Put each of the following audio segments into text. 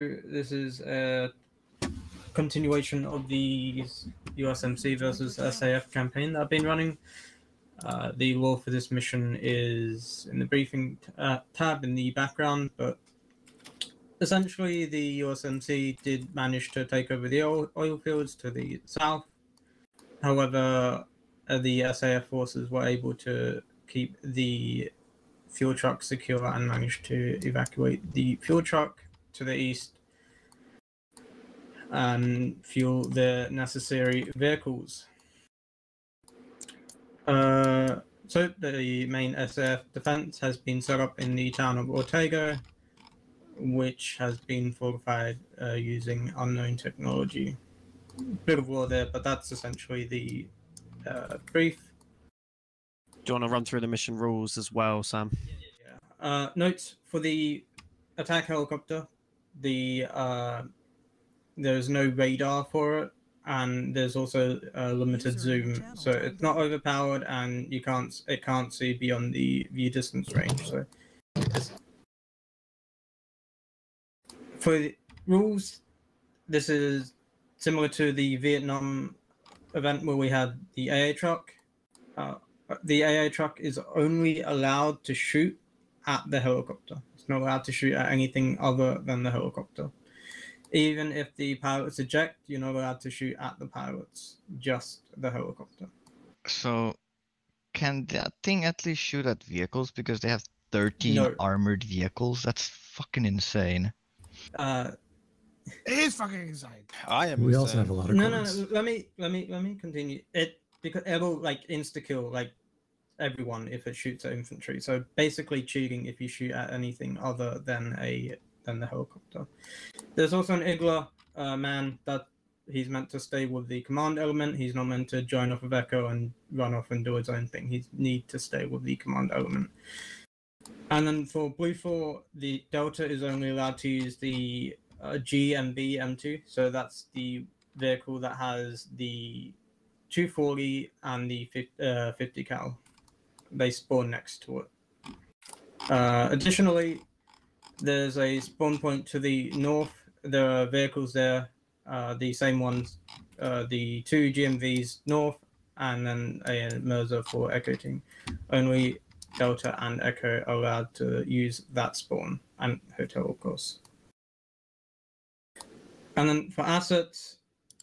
this is a continuation of the USMC versus SAF campaign that I've been running. Uh, the law for this mission is in the briefing uh, tab in the background, but essentially the USMC did manage to take over the oil, oil fields to the south. However, uh, the SAF forces were able to keep the fuel truck secure and managed to evacuate the fuel truck to the east and fuel the necessary vehicles. Uh, so the main SF defense has been set up in the town of Ortego, which has been fortified uh, using unknown technology. Bit of war there, but that's essentially the uh, brief. Do you want to run through the mission rules as well, Sam? Uh, notes for the attack helicopter. The uh, there's no radar for it, and there's also a limited zoom, so it's not overpowered, and you can't it can't see beyond the view distance range. So for the rules, this is similar to the Vietnam event where we had the AA truck. Uh, the AA truck is only allowed to shoot at the helicopter. It's not allowed to shoot at anything other than the helicopter. Even if the pilots eject, you're not allowed to shoot at the pilots, just the helicopter. So, can that thing at least shoot at vehicles because they have 13 No. armored vehicles? That's fucking insane. Uh, It is fucking insane. I am. We also have a lot of no, no, no. Let me, let me, let me continue. It because it'll like insta kill like everyone if it shoots at infantry. So basically cheating if you shoot at anything other than a than the helicopter. There's also an Igla uh, man that he's meant to stay with the command element. He's not meant to join off of Echo and run off and do his own thing. He need to stay with the command element. And then for BLUFOR, the Delta is only allowed to use the uh, GMV M2. So that's the vehicle that has the 240 and the 50, uh, 50 cal. They spawn next to it. Uh, additionally, there's a spawn point to the north. There are vehicles there, uh, the same ones, uh, the two GMVs north, and then a Mirza for Echo Team. Only Delta and Echo are allowed to use that spawn, and Hotel, of course. And then for assets,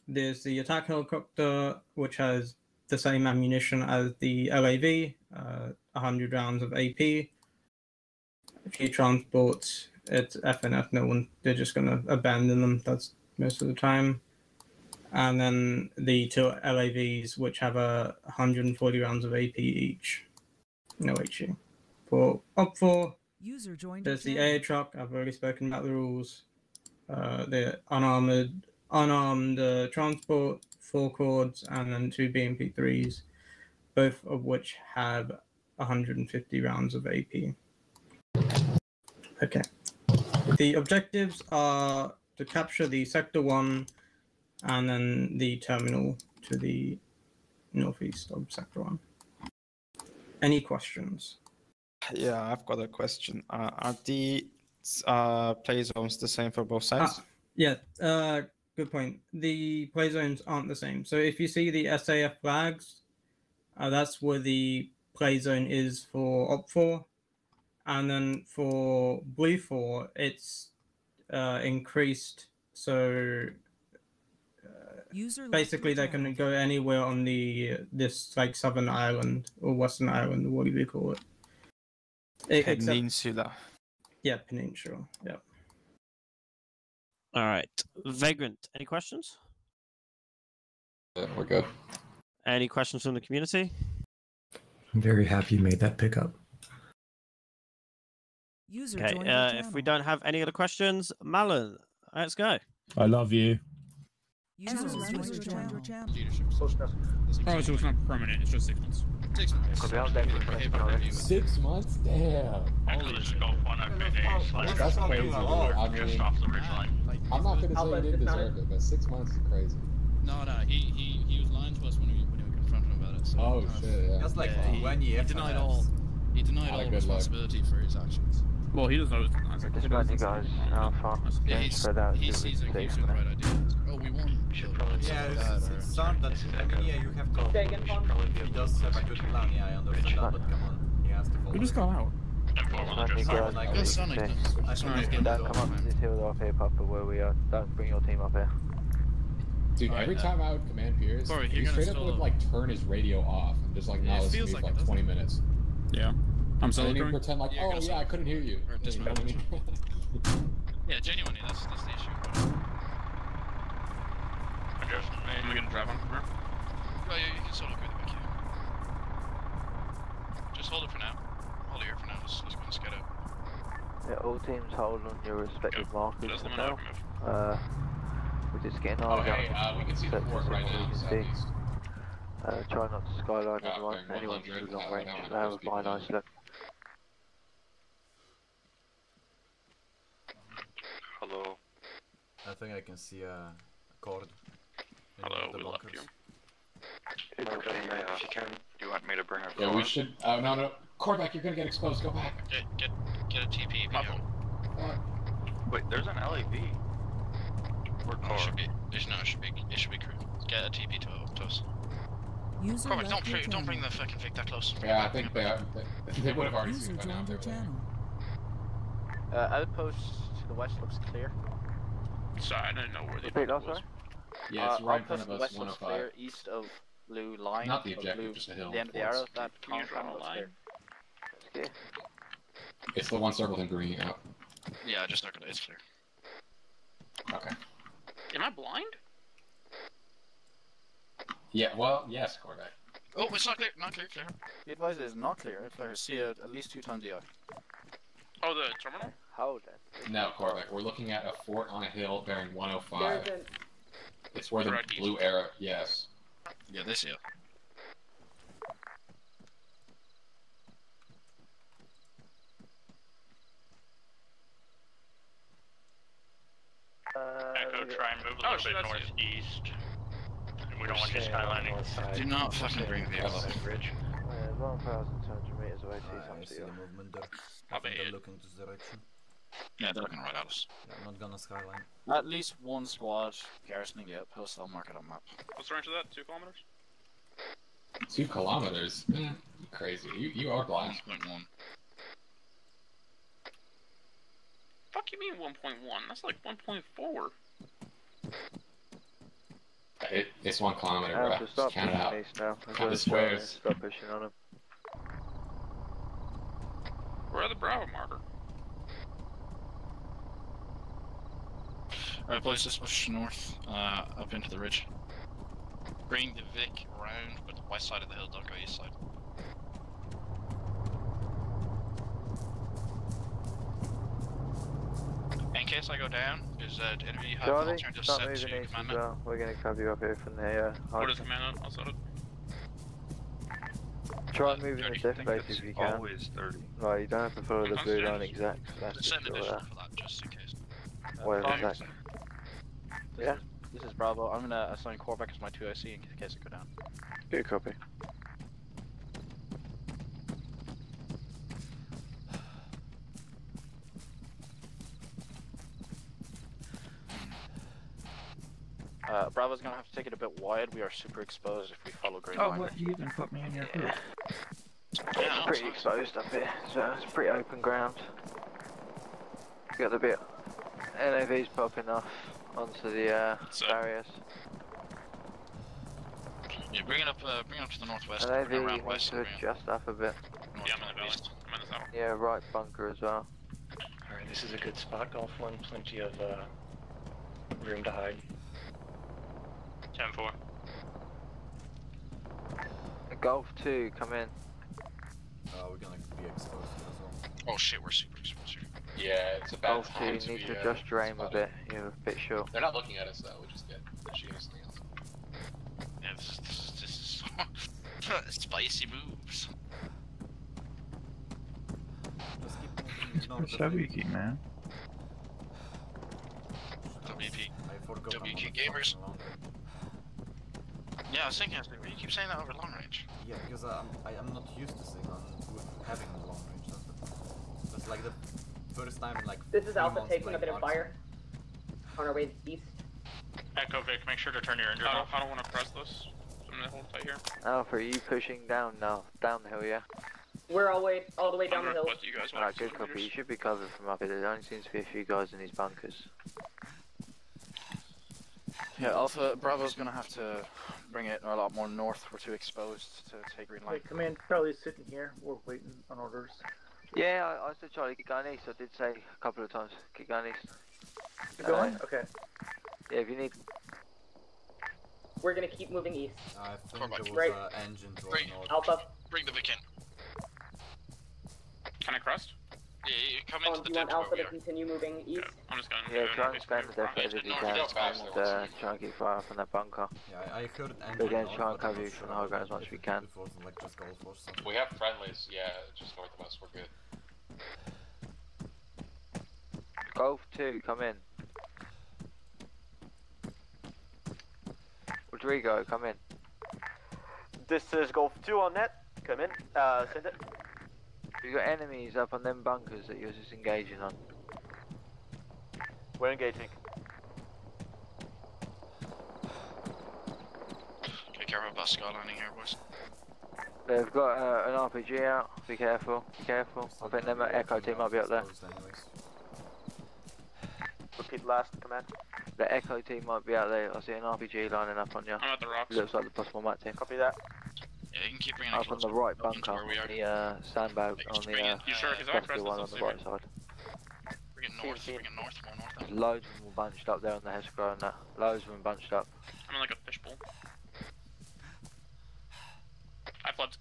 there's the attack helicopter, which has the same ammunition as the LAV, uh, 100 rounds of AP. Few transports, it's FNF, no one, they're just going to abandon them. That's most of the time. And then the two LAVs, which have a 140 rounds of AP each. No HE. For OPFOR, User joined there's the air truck. I've already spoken about the rules. Uh, the unarmored, unarmed uh, transport, four chords and then two BMP3s, both of which have 150 rounds of AP. Okay. The objectives are to capture the sector one, and then the terminal to the northeast of sector one. Any questions? Yeah, I've got a question. Uh, are the uh, play zones the same for both sides? Ah, yeah, uh, good point. The play zones aren't the same. So if you see the SAF flags, uh, that's where the play zone is for OPFOR. And then for BLUFOR, it's uh, increased. So User basically, they can go anywhere on the this like southern island or western island, what do you call it? E- except- Peninsula. yeah, peninsula. Yeah. All right. Vagrant, any questions? Yeah, we're good. Any questions from the community? I'm very happy you made that pickup. User Okay. joined your Uh, if we don't have any other questions, Malin, let's go. I love you. User left your channel. Oh, so it's not permanent. It's just six months. Six months. Six months? Damn. That's crazy. I mean, I'm not gonna say he didn't deserve it, but six months is crazy. No, no, he, he, he was lying to us when we, when we confronted him about it. So, Oh uh, shit, yeah. That's like yeah, he, one year He denied all. He denied all good look. responsibility for his actions. Well, he doesn't know. It's not. It's like, Just he mind you doesn't- guys, Alpha. That's- Yeah, he's- spread out. he do sees it it, safe gives you the minute. right idea. Oh, we won. Yeah, it's, it's sound that I mean, yeah, you have to. He does have a good plan. Yeah, I understand that, but come on, he has to follow. We just it. got out. Just mind you Sorry, do it Sonic safe. does. I Sorry, should Don't come up to this hill up here, Papa, where we are. Don't bring your team up here. Dude, Alright, every uh, time I would command Pierce, Corey, he straight up would like turn his radio off and just like Yeah, not listen to me for like like it, 20 minutes. Yeah. I'm And solo then he'd pretend like, Yeah, oh yeah, I couldn't hear you. Or You know what I mean? Yeah, genuinely, that's that's the issue. Am I gonna drive on from here? Oh yeah, you can solo crew the back here. Just hold it for now. Hold it here for now. Let's, let's go and skate out. Yeah, all teams hold on your respective markers for let me know now. we move. Uh, we're just getting Oh our hey, uh, we can see the sectors fort so right we now, can see. southeast. Uh, try not to skyline Uh, anyone. bearing Anyone 100, who's long uh, range down should have a those fine people. look. Hello. I think I can see a cord. in one Hello, of the we love bunkers. you. If you can, Do you want me to bring a Yeah, we should. Uh, no, no, Corvac, you're gonna get exposed. Go back. Get get get a TP. Purple. Wait, there's an LAV. Where car? It should be. It should, no, it should be. It should be crew. Get a TP to, to us. User Corbett, don't left your bring, don't bring the fucking fake that close. Yeah, I think they are, they, they would have already User seen it by now. joined if your they were there. channel. Uh, outpost to the west looks clear. Sorry, I didn't know where the Repeat that, was. sorry? Yeah, it's Uh, right in front outpost of to the us, west looks clear, east of blue line. Not the of objective, blue, just a hill. The end of the arrow, that Can you draw a line? clear. That's clear. It's the one circled in green. Oh, Yeah, I just knocked it. It's clear. okay. Am I blind? Yeah, well, yes, Corvac. Oh, it's not clear. Not clear. Clear. Be advised it is not clear. If I see it at least two times the eye. Oh, the terminal. Hold it. No, Corvac, we're looking at a fort on a hill bearing 105. It's where the blue arrow. Yes. Yeah, they see it. Echo, look at- try and move a Oh, little shit, bit that's it. northeast. We don't want you skylining. Do not fucking bring vehicles. That's bridge. Uh, 1,200 meters away, see I, some see the movement there. I'll I think be they're looking this direction. Yeah, they're looking right at us. Yeah, I'm not gonna skyline. At least one squad garrisoning the outpost. I'll mark it on map. What's the range of that? Two kilometers? Two kilometers. Eh, crazy. You you are blind. 1.1. Fuck you mean 1.1? That's like 1.4. It, it's one kilometer, bro. Just stop count it out. now. Count Go the straight squares. Stop pushing on them. Where are the Bravo marker? Alright, boys, let's push north, uh, up into the ridge. Bring the Vic around, but the west side of the hill, don't go east side. In case I go down, is uh, any of you have Charlie, alternative stop set moving to east as command map? well. We're gonna cover you up here from the uh, What is hard- command on? Outside it? Try moving the 30, death I think base if you can. Always 30. Right, you don't have to follow the blue line Upstairs. exact. That's Just send just additional uh, for that, just in case. whatever Five. exact. Yeah. This is Bravo. I'm gonna assign Corvac as my 2IC in case it go down. Good copy. Uh, Bravo's gonna have to take it a bit wide. We are super exposed if we follow green Oh, line. what? You even put me in your group. Yeah, It's pretty exposed up here, so it's pretty open ground. Got the bit NAVs popping off onto the uh, So- barriers. Yeah, bring it up, uh, bring it up to the northwest, NAV bring it around needs west, to it adjust up a bit. north, Yeah, I'm in the valley. I'm in the south. Yeah, right bunker as well. Alright, this is a good spot, Golf 1. Plenty of uh, room to hide. 10 4. Golf 2, come in. Uh, we're gonna be exposed as well. Oh shit, we're super exposed here. Yeah, it's a bad Golf 2, time you to need be, to uh, adjust your aim a spotted. bit. You're a bit short. They're not looking at us though. We just get the shooting something else. Yeah, this, this, this is spicy moves. Just keep moving north Where's of it. Wiki, man? WP. I forgot I'm on WQ the gamers. Fucking long range. Yeah, I was thinking, I was like, why do you keep saying that over long range? Yeah, because uh, I'm I, I'm not used to seeing on with having a long range. That's, the, that's like the first time in like. This is three Alpha months taking a bit of fire. On our way east. Echo Vic, make sure to turn your engine I off. I don't want to press this. I'm gonna hold tight here. Oh, Alpha, are you pushing down now? Down the hill, yeah? We're all way all the way down the hill. put you guys Alright, good copy. You should be covered from up here. There only seems to be a few guys in these bunkers. Yeah, Alpha Bravo's gonna have to bring it a lot more north. We're too exposed to take green light. Command Charlie's sitting here. We're waiting on orders. Yeah, I, I said Charlie, keep going east. I did say a couple of times, keep going east. You going? Uh, Okay. Yeah, if you need. We're gonna keep moving east. I think Cormac. there was Right. uh, engine drawn Bring- north. Alpha. Bring the Vic in. Can I crust? Yeah, you come into do the you want ditch Alpha to continue moving east? I'm just going. Yeah, try and spend the depth as you north, can and uh, try and keep fire from that bunker. Yeah, I, I heard an engine But again, try and cover you from the high ground as much as we can. it wasn't like just Golf or something. We have friendlies, yeah, just north of us, we're good. Golf 2, come in. Rodrigo, come in. This is Golf 2 on net. Come in. Uh, send it. You got enemies up on them bunkers that you're just engaging on. We're engaging. Okay, careful about skylining here, boys. They've got uh, an RPG out. Be careful. Be careful. I think them Echo team might be up there. Repeat last command. The Echo team might be out there. I see an RPG lining up on you. I'm at the rocks. Looks like the possible mat team. Copy that. Yeah, you can keep bringing Up on the right bunker, where we are. on the uh, sandbag, on the bring uh, it- you sure? 'Cause I one on the right side. Bring it north, bring it north, more north. There's loads of them all bunched up there on the Hesper and that. Loads of them bunched up. I'm in like a fishbowl. I flood.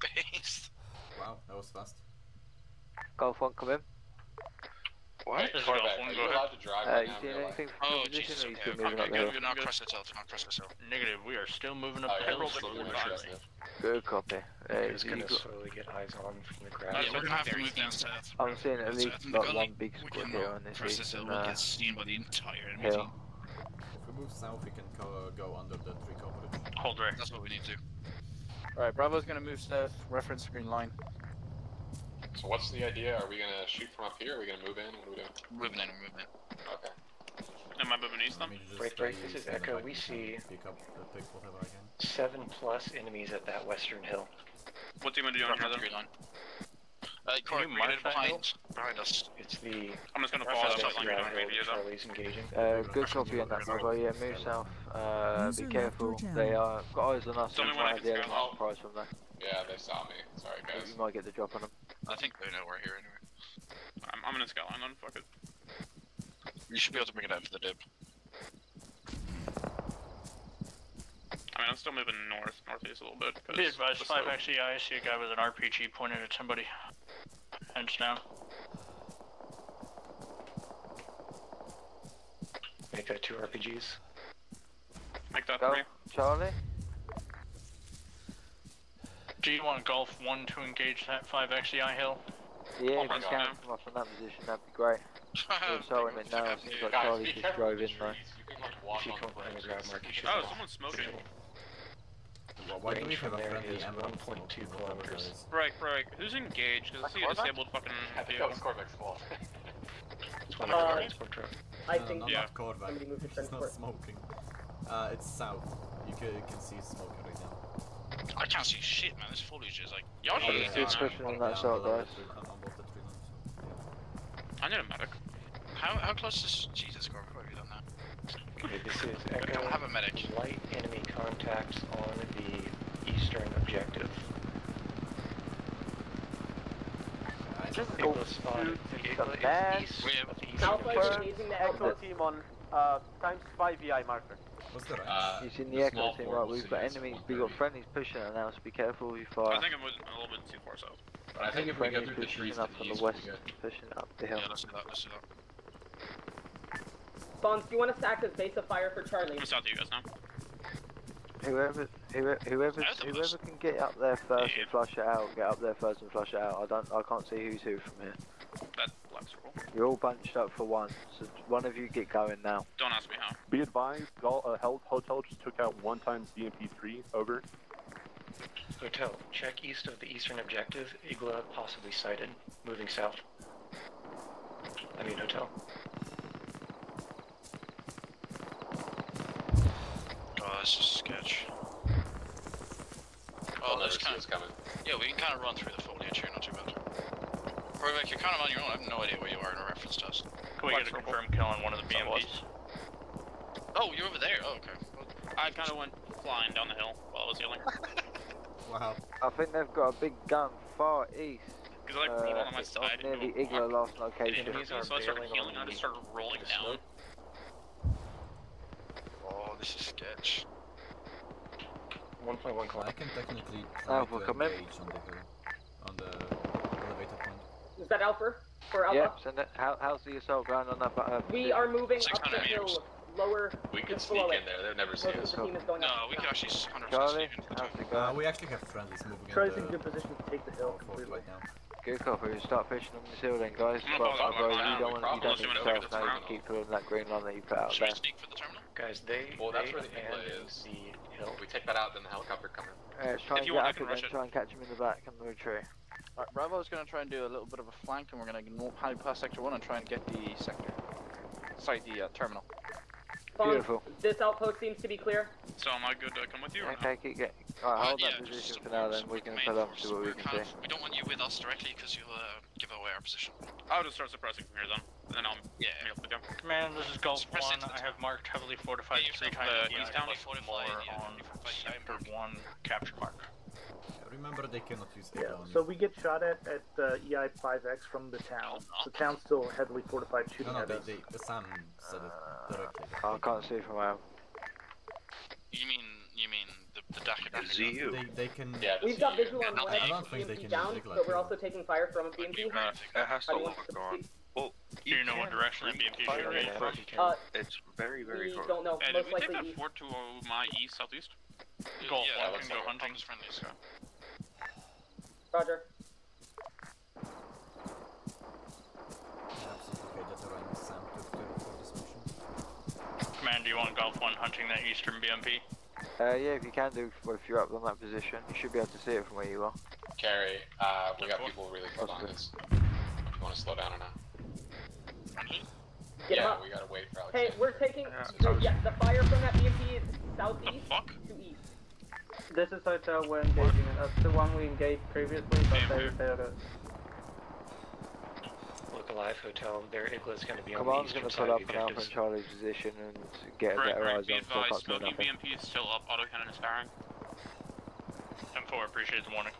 Based. Wow, that was fast. Golf 1, come in. What? Hey, Corvette, are you allowed to drive Uh, right you now in seen real life? anything from Oh, your position Jesus, or you okay, still okay, moving up okay, the good, hill? good, not cross itself, not cross itself. Negative, we are still moving up Oh, the hill. slowly we're but interested. Good copy. Uh, It's gonna got- slowly get eyes on from the ground. Yeah, ground. we're gonna have to move down south. I'm seeing at South. least And like one big squad here on this cross this hill, eastern we'll get seen by the entire enemy team. If we move south, we can go under the tree coverage. Hold right. That's what we need to. Alright, Bravo's gonna move south. Reference green line. So what's the idea? Are we gonna shoot from up here? Are we gonna move in? What are we doing? Moving in, we're moving in. Okay. Am I moving east then? Break, break, this is Echo. We see Pick up the pick whatever again. seven plus enemies at that western hill. What team are you doing here then? Green line. Uh, Corey, you bring mark it behind, behind us. It's the. I'm just gonna Reference follow to stuff like ground on radio. Charlie's engaging. Uh, good copy on that, brother. Yeah, move south. Uh, be careful. They are got eyes on us. Tell me and when I can to a them. from there. Yeah, they saw me. Sorry, guys. You might get the drop on them. I think they know we're here anyway. I'm, I'm in a skyline then, fuck it. You should be able to bring it out for the dip. I mean, I'm still moving north, northeast a little bit. 'cause Be advised, five slope- actually, I see a guy with an RPG pointed at somebody. Heads down. Make that two RPGs. Make that Go, three. Charlie. Do you want Golf 1 to engage that 5 XEI hill? Yeah, Oh if you can come up from that position, that'd be great. We're starting it now. It seems like Guys, Charlie just drove in the though. trees. Like walk If you on come the from grab mark, Oh, someone's smoking. Well, why do we have from a there friendly is emerald 1.2 kilometers. that is. Break, break. Who's engaged? Because I see a disabled fucking I think that was vehicle. Corvac's fault. It's one Uh, of the transport truck. I No, think not, Yeah. not Corvac. Somebody moved to He's not smoking. Uh, it's south. You can, you can see smoke right now. I can't see shit, man. This foliage is like. Y'all should yeah, have Good seen on that Yeah, side, guys. the tree- on both the tree lines, so, I need a medic. How, how close is. Jesus, Corey, what have you done now? Okay, this is I don't have a medic. Light enemy contacts on the eastern objective. Just go Igla spotted. to The the Igla man. is east We- of the eastern Alpha is objective. engaging the Echo Echo. team on uh, times 5 VI marker. What's the range? Uh, You seen the the Echo small team, right? We've got enemies. We've got 130. friendlies pushing it now, so be careful who you I think I'm moving a little bit too far south. But I think if we go through the trees up to from the the east, we'll be west, pushing up the hill. Yeah, let's do that, let's do that. Spawns, do you want us to act as base of fire for Charlie? I'm south of you guys now. Whoever, whoever, whoever, whoever can get up there first Yeah. and flush it out, get up there first and flush it out. I don't, I can't see who's who from here. That black circle. You're all bunched up for one, so one of you get going now. Don't ask me how. Be advised, Gol- uh, Hotel just took out one times BMP3. Over. Hotel, check east of the eastern objective. Igla possibly sighted. Moving south. Alien Hotel. God, this is sketch. I'll Oh, never there's kind of. coming. Yeah, we can kind of run through the foliage here, not too bad. Roybeck, you're kind of on your own. I have no idea where you are in a reference to us. Can we get a confirmed kill on one of the BMPs? Oh, you're over there. Oh, okay. I kind of went flying down the hill while I was healing. Wow. I think they've got a big gun far east. Because I like rolled on uh, my side near into the a Igla last location. Enemies are so I started healing. I just started rolling down. Oh, this is sketch. 1.1 I can technically try Alpha, to come in. engage on the hill, on the elevator point. Is that Alpha? For Alpha? Yep, send it. How, how's the assault ground on that? Uh, We are moving up the meters. hill, lower. We could sneak in it. there. They'll never see Most of us. the team No, up. we can actually 100% Charlie, sneak into the how's town. it Uh, we actually have friendlies moving Charlie's in in the good position to take the hill fort completely. right now. Good copy. Start fishing on this hill then, guys. I'm But not bothered although about you that. don't We want, you don't probably need should to look at self the now. You can keep filling that green line that you put out Should we there. sneak for the terminal? Guys, they. Well, that's they where the Igla is. The hill. If we take that out, then the helicopter coming. Uh, try If and you get want, up can it rush then try and catch him in the back on the tree. Alright, Bravo's gonna try and do a little bit of a flank and we're gonna ignore high past sector 1 and try and get the sector. Sorry, the uh, terminal. Fong, Beautiful. This outpost seems to be clear. So am I good to come with you or not? Okay, keep getting. Alright, hold Uh, that yeah, just position for now then. We can the up force. see what we can kind see. we don't want you with us directly because you'll uh, give away our position. I'll just start suppressing from here then. And then I'll Yeah. meet up with you. Command, this is Golf Suppress 1. it to the I have marked heavily fortified Yeah, three you're times. the Yeah, east town fortified, more yeah, on you fortified, yeah, sector 1 capture mark. Remember, they cannot use the Yeah, gun. so we get shot at at uh, EI 5X from the town. The town's still heavily fortified, shooting No, no, at they, us. they, the Sam said it directly. I can't see from where. You mean you mean the the DACA? The ZU. They, they can. Yeah, the We've got visual on not one the I edge, don't think they BMP down, use it like but we're also taking fire from a BMP. We'd have has do you want to proceed? Well, Do you know what direction that BMP fire should it be? first you can. Uh, it's very, very we hard. don't know. Hey, Most did we take likely that fort to uh, my east, southeast? Yeah, Golf yeah, one looks can go like hunting. Compass friendly, so. Roger. Yeah, okay. That's what I Sam took to, for this mission. Command, do you want Golf 1 hunting that eastern BMP? Uh, yeah, if you can do, if you're up on that position, you should be able to see it from where you are. Carry. Uh, we got people really close on That's this. You want to slow down or not? Friendly? Get 'em yeah, up. we gotta wait for Alex. Hey, we're taking. Yeah, the, yeah, the fire from that BMP is The southeast fuck? to east. This is Hotel uh, we're engaging. That's the one we engaged previously, but Same they here. failed us. Look alive hotel. Their Igla is going to be on the Command's eastern gonna side put up an Alpha and objectives. Charlie's position and get a Right, better right. eyes Be on so advised, can't do smoking nothing. BMP is still up. Autocannon is firing. 10-4, appreciate the warning.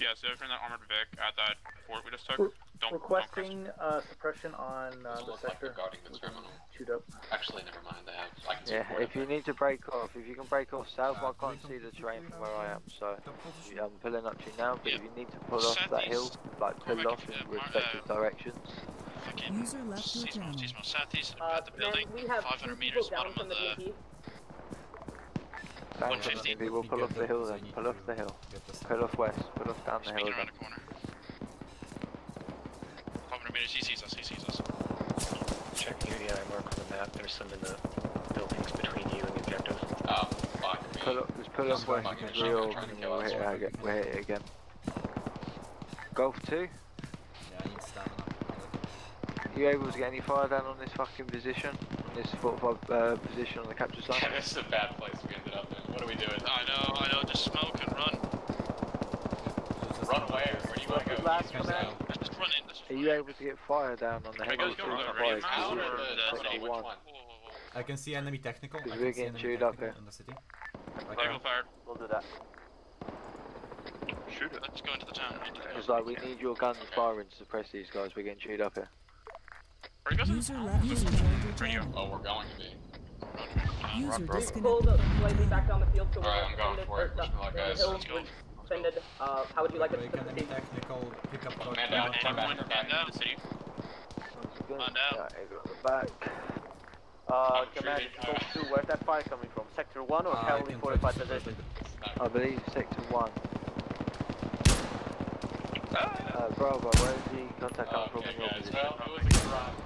Yeah, so from that armored Vic at that fort we just took. We're Don't Requesting uh, suppression on uh, the look like sector. they're guarding the terminal. Shoot up. Actually, never mind. They have. I can Yeah, if you of need to break off, if you can break off south, Uh, I can't see the completely terrain from where I am, so I'm pulling up to you now, but Yeah. if you need to pull off that hill, like pull off uh, in Mar- respective uh, directions. User left your east north, channel. east north, southeast Uh, at the building. we have 500 meters, bottom of the the. Thanks, 150. We'll pull off the hill then, pull off the hill. Pull off west, pull off down the hill Speaking again. around the corner. 500 meters, he sees us, he sees us. Checking your EI mark on the map. There's some in the buildings between you and the objective. Oh, fuck me. Pull up, just pull Just off west fucking because we all trying to we'll hit it again. We'll hit it again. Golf 2, Yeah, I need stamina. you able to get any fire down on this fucking position? On this 45 uh, position on the capture Yeah, site? this is a bad place we ended up in. What are we doing? I know, I know, just smoke and run. Run where? Where do you want to go? Last East or command. south? Let's just run in, just Are you able to get fire down on the Can I go go we can the fire? Out or the the city? sector Which one. one? Whoa, whoa, whoa. I can see enemy technical. I Because can we're see getting enemy chewed up technical here. in the city. Eagle fired. We'll do that. Shoot it. Let's go into the town. into It's like we need your guns firing to suppress these guys. We're getting chewed up here. Are you guys User left your joined your channel. Oh, we're going to be. User We disconnected pulled from slightly back down the field, so we're Alright, I'm going for it. or me luck, guys. Let's go. Was extended. Uh, how would you like us to Break enemy proceed? technical. Pick up Man target. down, Anyone come back, in the city? Good. On down. Yeah, I got the back. Uh, command, shooting, 2, where's that fire coming from? Sector 1 or Uh, heavily fortified position? I believe sector one. Ah. Uh, Bravo, where is the contact coming from Okay, in your guys. position? Well, it was a good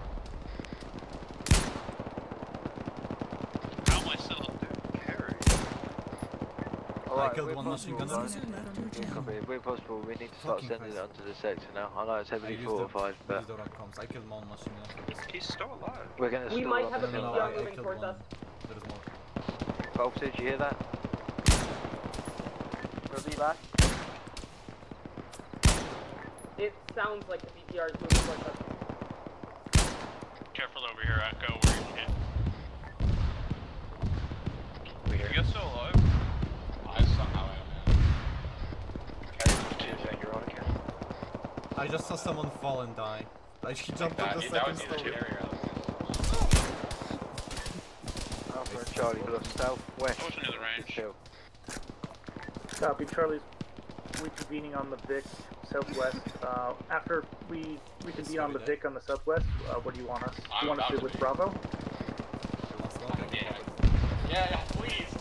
run. I still up there? Alright, killed we're one machine possible, gunner. guys. Yeah, copy. We're possible. We need to start Fucking sending it onto the sector now. I know it's heavily fortified, but used the right comms. I killed one machine gunner. He's still alive. we're gonna We might have a in No, no, the no, I, BTR moving towards us. There is more. Golf, did you hear that? We'll be back. It sounds like the BTR is moving towards us. Careful over here, Echo, where you hit. We hear Are you guys still alive? I somehow am, Two, is that your own account? I just saw someone fall and die. Like he jumped man. on the That, that second story. Terry or Alex. Alpha Charlie, we lost southwest. I wasn't in the range. Copy, Charlie's reconvening on the Vic southwest. Uh, after we reconvene on the Vic on the southwest, uh, what do you want us? Do I'm you want us to about do with. Bravo? Yeah. Yeah, yeah, please.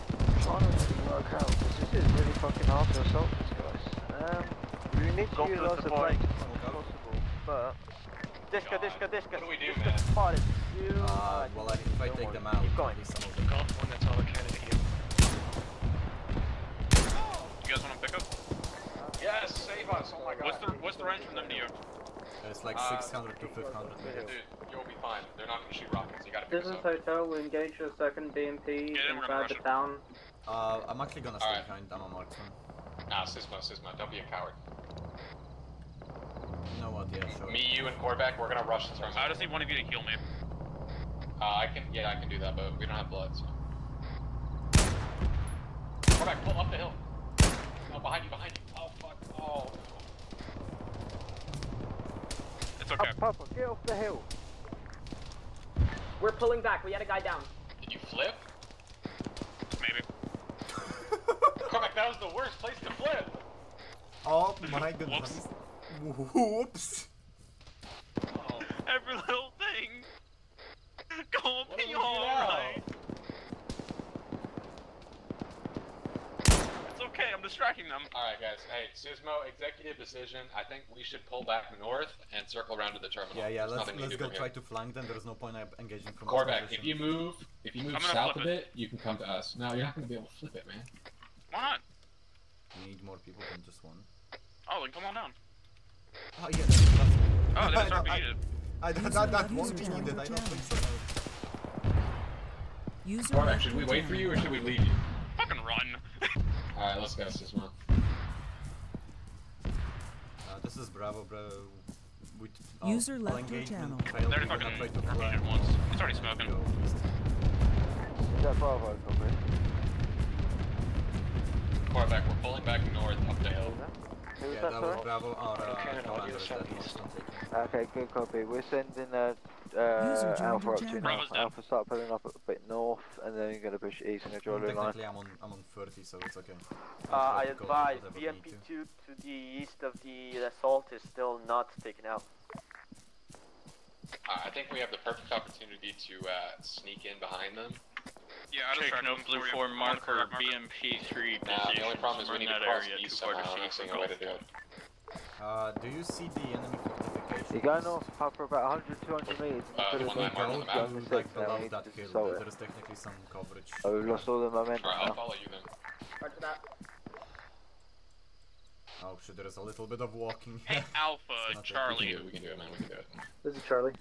Why don't we work out? 'Cause this is really fucking hard to assault these guys. Um, we need to Go for the utilize the support. flank as much as possible, but... Disco, disco, disco. What do we do, disco man? spotted. You. Uh, well, I, if I Don't take them out, Keep going. at least some of them. Golf one, that's all the candidate here. You guys want to pick up? Yes, save us. Oh my god. What's the what's the range from them to you? It's like Uh, 600 to 500 meters. Dude, you'll be fine. They're not gonna shoot rockets. You gotta This pick us is up. Hotel. We engage the second BMP Yeah, we're gonna inside the it. town. Uh, I'm actually gonna stay Alright. behind. I'm a marksman. Nah, Sisma, Sisma, don't be a coward. You idea. what? Sure. Me, you, and Corback, we're gonna rush the terminal. I just need one of you to heal me. Uh, I can, yeah, I can do that, but we don't have blood, so. Corback, pull up the hill. Oh, behind you, behind you. Oh, fuck. Oh. It's okay. Up, Papa, get off the hill. We're pulling back. We had a guy down. Did you flip? Maybe. Corback, that was the worst place to flip. Oh my goodness. Whoops. Every little thing. Gonna What be alright. It's okay. I'm distracting them. Alright, guys. Hey, Sismo, executive decision. I think we should pull back north and circle around to the terminal. Yeah, yeah. There's Let's let's go try here. to flank them. There's no point in engaging from. Corback, this if you move, if you move south a it. bit, you can come to us. No, you're not gonna be able to flip it, man. Why not? We need more people than just one. Oh, then come on down. Oh yeah. That's, that's Oh, there's I, RPG'd I, that, that, that won't be needed. I don't think so. User Corback, left should we wait for you or should we leave you? Fucking run. Alright, let's go, Sismo. Uh, this is Bravo, bro. We, I'll, User left your channel. and. They already We're gonna fucking try to RPG'd once. It's already smoking. Go. Is that Bravo, copy? Corback, we're pulling back north up the hill. Who was Yeah, that, that was? Bravo. Our uh, Canada, audio commander southeast. Must not take him. Okay, good copy. We're sending uh, User uh, Alpha your up to channel. now. Bravo's down. Alpha start pulling up a bit north, and then you're gonna push east in a jolly line. Technically, I'm on I'm on 30, so it's okay. Uh, I I'll try to go advise whatever we need to. BMP2 to the east of the assault is still not taken out. Uh, I think we have the perfect opportunity to uh, sneak in behind them. Yeah, I Take distracted no blue form I'm on the marker, marker. BMP3 Nah, the only problem is we need to that cross area east too far somehow. see I'm not for seeing a way to do it. Uh, do you see the enemy fortifications? You go north, Papa, about 100, 200 meters. Uh, the one put that a marked on the big map? gun Like six now, below that hill, assault there technically some coverage. Oh, we lost all the momentum Alright, I'll follow you then. Roger that. Oh shit, there is a little bit of walking. Hey, Alpha, It's not We can Charlie. do it, we can do it, man, we can do it. This is Charlie.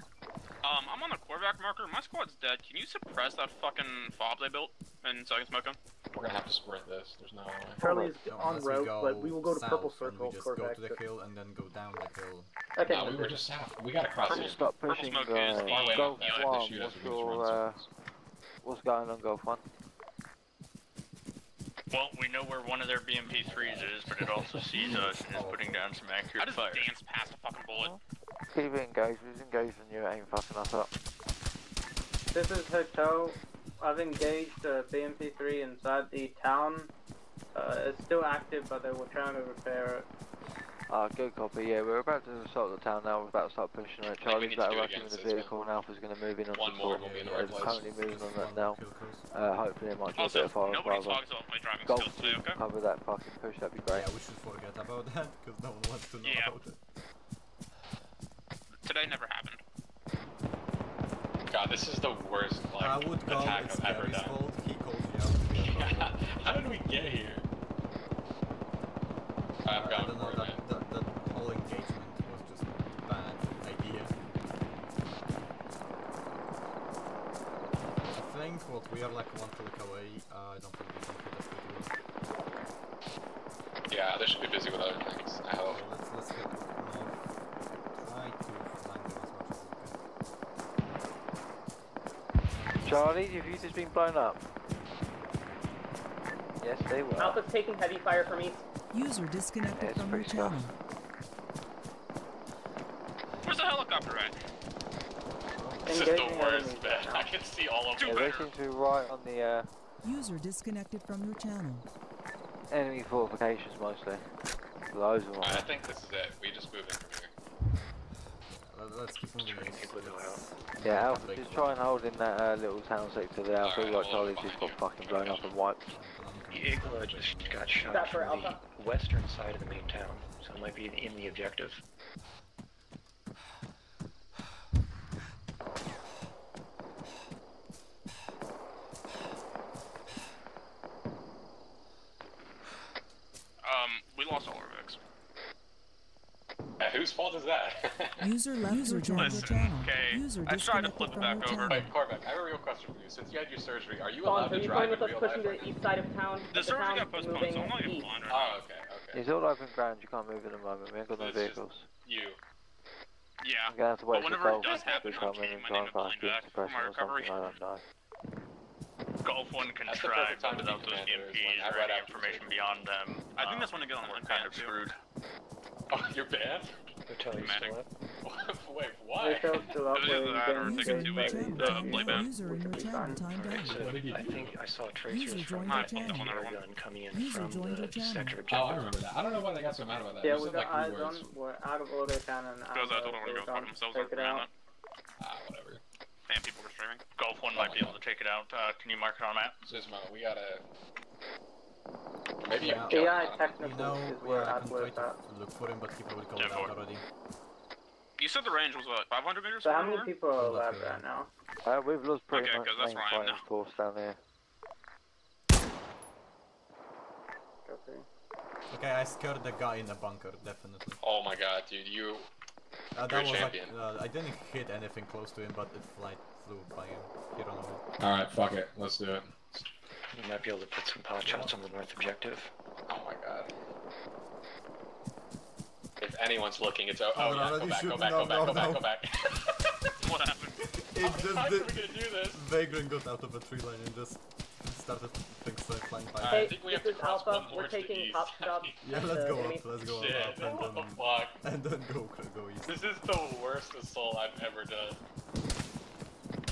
Um, I'm on the quarterback marker. My squad's dead. Can you suppress that fucking fob they built and so I can smoke them? We're gonna have to sprint this, there's no way. Charlie is No, on route, but we will go to south purple and we circle just go to the hill and then go down the hill. Okay. Nah, we were just south. We gotta cross Purple it. Stop Purple pushing smoke is uh, the- Far away Golf enough that yeah, they One. shoot us, What's we can go, run your, uh, circles. what's going on, Golf One? Well, we know where one of their BMP3s is, but it also sees us and is putting down some accurate I accurate just fire. danced past a fucking bullet. Keep it engaged. We're engaged and you ain't fucking us up. This is Hotel. I've engaged uh, BMP3 inside the town. Uh, it's still active, but they were trying to repair it. Ah, good copy. Yeah, we're about to assault the town now. We're about to start pushing on it. we Charlie's need about to rush in with the Cisco. vehicle, and Alpha's going to move in on One more support. and we'll be in the Yeah, right place. currently moving on that now. Uh, hopefully it might get a Also, bit far as nobody Bravo. talks about my driving Golf skills today, okay? cover that fucking push. That'd be great. Yeah, we should forget about that because no one wants to know Yeah. about it. Today never happened. God, this is the worst like I would go. attack It's I've ever Gary's done. fault. He called you out. to be a problem. How did we get here? I'm I don't know, for it, that, that, that whole engagement was just a bad idea. I think what we are like one click away, uh, I don't think we can hit us pretty well. Yeah, they should be busy with other things. I hope. So let's, let's hit north. Try to flank them as much as we can. Charlie, have you has been blown up? Yes, they were. Alpha's taking heavy fire from east. User disconnected It's from your channel. Where's the helicopter at? This is the worst, enemies. I can see all of Yeah, them. they seem to be right on the uh, User disconnected from your channel. enemy fortifications mostly. Loads of them. I think this is it. We just move in from here. Let- Let's keep moving east. Let's- Yeah, Alpha, just try and hold in that uh, little town sector there. I feel like I'll Charlie's just got fucking blown up and wiped. The Igla just got shot Stop for Alpha. Western side of the main town, so it might be in the objective. Um, we lost all our Vex. Whose fault is that? User left your channel. Listen, channel. okay, User I tried to flip it back over. channel. Wait, Corvac, I have a real question for you. Since you had your surgery, are you Vaughn, allowed are to you drive fine in with us pushing to the east side of town? The Of surgery town, got postponed, moving so I'm not even east. right. Oh, okay, okay. It's all open ground, you can't move in the moment. We ain't got no It's vehicles. You. Yeah. You're gonna have to wait But for whenever it Golf does to happen, come I'm in and changing my name to find Blind skin for my recovery. I don't know. Golf one can That's the try perfect time without those commander, is BMPs when- or any information beyond them. I think oh. that's when they get on We're kind kind of screwed. Oh, you're banned? Hotel you still up? Wait, why? Hotel's still up It where is you that or can take User a two-week uh, play ban. User in your Alright, so What I think I saw User tracers from joined the your channel. air gun coming in User from joined the channel. sector Oh, I remember that. I don't know why they got so mad about that. Yeah, we got like, eyes on. We're out of auto cannon. Because I and, told uh, them to go fuck themselves Take up it for that. Ah, whatever. And people were streaming. Golf one might be able to take it out. Uh, can you mark it on a map? Zizmo, we gotta. Maybe you Yeah. can kill AI him. You technical know, is where yeah, I I'd can try at. to look for him, but he probably called Yeah, it forward. out already. You said the range was what, 500 meters? So how many people are Hold up right now? Uh, we've lost pretty Okay, much 'cause that's main where fighting now. force down there. Okay. Okay, I scared the guy in the bunker, definitely. Oh my god, dude, you. Uh, You're that a was like, champion. uh, I didn't hit anything close to him, but it flight flew by him. He ran away. Alright, fuck it. Let's do it. You might be able to put some pot shots on the north objective. Oh my god. If anyone's looking, it's oh, Oh, oh no, yeah, no, go you back, go shouldn't. back, No, go back, no, go back, no. go back. What happened? It How just the fuck did. are we gonna do this? Vagrant got out of a tree line and just started things like flying by. I Hey, think we this have to is cross Alpha. one more We're to the taking east. top shots. Yeah, at let's the go enemy. up, let's go Shit, up, and what the then, fuck? and then go go east. This is the worst assault I've ever done.